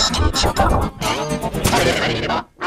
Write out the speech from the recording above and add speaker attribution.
Speaker 1: してちょっと。